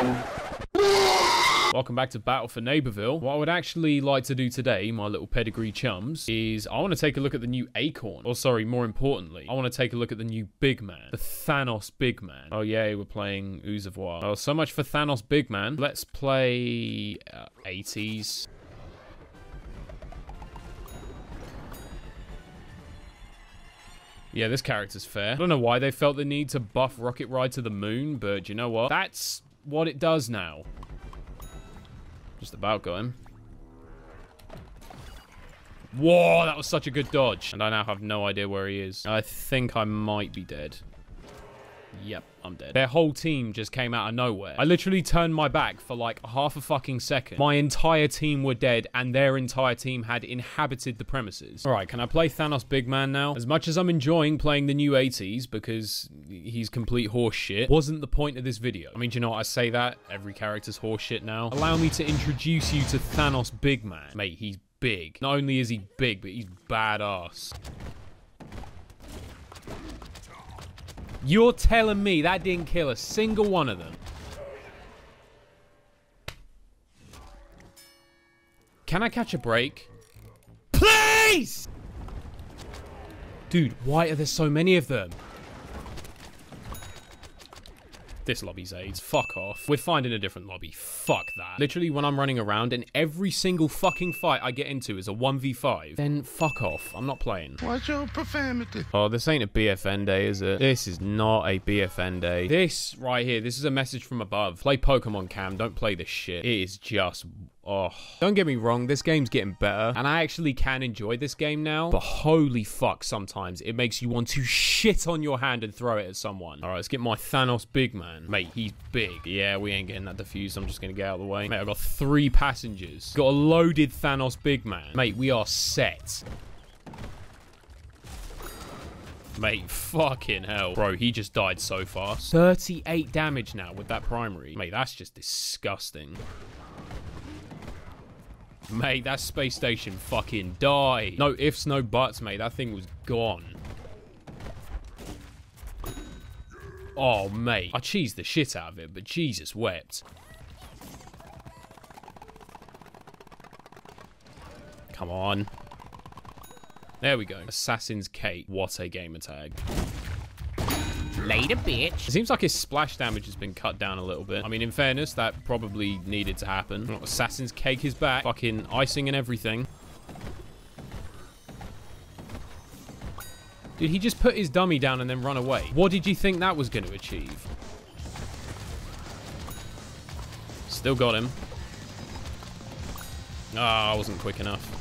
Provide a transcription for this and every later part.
Welcome back to Battle for Neighborville. What I would actually like to do today, my little pedigree chums, is I want to take a look at the new Acorn. Or sorry, more importantly, I want to take a look at the new Big Man. The Thanos Big Man. Oh yay, we're playing Ooze. Oh, so much for Thanos Big Man. Let's play uh, 80s. Yeah, this character's fair. I don't know why they felt the need to buff Rocket Ride to the moon, but you know what? That's what it does now. Just about going. Whoa, that was such a good dodge. And I now have no idea where he is. I think I might be dead. Yep, I'm dead. Their whole team just came out of nowhere. I literally turned my back for like half a fucking second. My entire team were dead and their entire team had inhabited the premises. All right, can I play Thanos Big Man now? As much as I'm enjoying playing the new 80s because he's complete horseshit, wasn't the point of this video. I mean, do you know what? I say that. Every character's horseshit now. Allow me to introduce you to Thanos Big Man. Mate, he's big. Not only is he big, but he's badass. You're telling me that didn't kill a single one of them? Can I catch a break? Please! Dude, why are there so many of them? This lobby's AIDS. Fuck off. We're finding a different lobby. Fuck that. Literally, when I'm running around and every single fucking fight I get into is a 1v5, then fuck off. I'm not playing. What's your profanity? Oh, this ain't a BFN day, is it? This is not a BFN day. This right here, this is a message from above. Play Pokemon Cam, don't play this shit. It is just Oh, don't get me wrong, this game's getting better, and I actually can enjoy this game now, but holy fuck, sometimes it makes you want to shit on your hand and throw it at someone. All right, let's get my Thanos big man. Mate, he's big. Yeah, we ain't getting that defused. I'm just gonna get out of the way. Mate, I've got three passengers. Got a loaded Thanos big man. Mate, we are set. Mate, fucking hell. Bro, he just died so fast. 38 damage now with that primary. Mate, that's just disgusting. Mate, that space station fucking died. No ifs, no buts, mate. That thing was gone. Oh, mate. I cheesed the shit out of it, but Jesus wept. Come on. There we go. Assassin's Cake. What a gamer tag. Later, bitch. It seems like his splash damage has been cut down a little bit. I mean, in fairness, that probably needed to happen. Assassin's Cake is back. Fucking icing and everything. Did he just put his dummy down and then run away? What did you think that was going to achieve? Still got him. Ah, oh, I wasn't quick enough.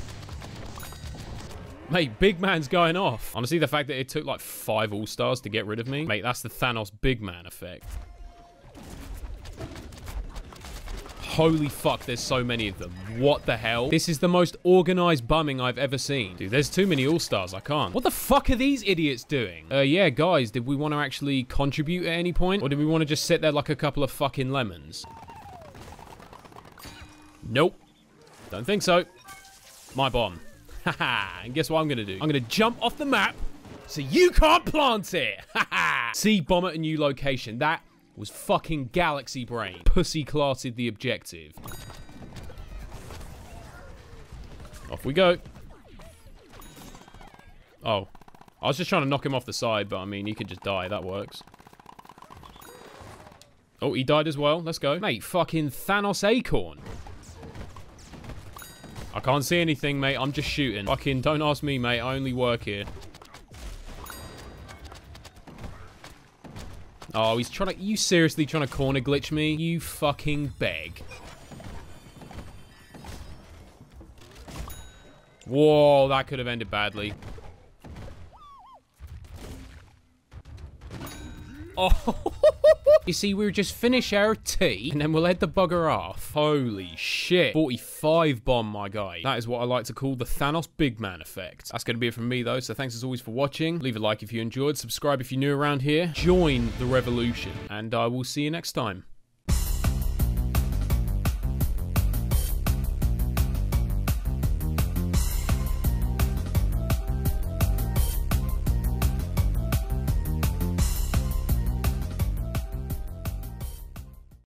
Mate, big man's going off. Honestly, the fact that it took like five all-stars to get rid of me, mate, that's the Thanos big man effect. Holy fuck, there's so many of them. What the hell? This is the most organized bumming I've ever seen. Dude, there's too many all-stars. I can't. What the fuck are these idiots doing? Uh, yeah, guys, did we want to actually contribute at any point? Or did we want to just sit there like a couple of fucking lemons? Nope. Don't think so. My bomb. Haha. and guess what I'm going to do? I'm going to jump off the map so you can't plant it. Haha. See bomb at a new location. That was fucking galaxy brain. Pussy clarted the objective. Off we go. Oh. I was just trying to knock him off the side, but I mean, he could just die. That works. Oh, he died as well. Let's go. Mate, fucking Thanos Acorn. I can't see anything, mate. I'm just shooting. Fucking don't ask me, mate. I only work here. Oh, he's trying to... You seriously trying to corner glitch me? You fucking beg. Whoa, that could have ended badly. Oh, you see, we'll just finish our tea and then we'll head the bugger off. Holy shit. 45 bomb, my guy. That is what I like to call the Thanos Big Man effect. That's going to be it from me, though, so thanks as always for watching. Leave a like if you enjoyed, subscribe if you're new around here, join the revolution, and I will see you next time.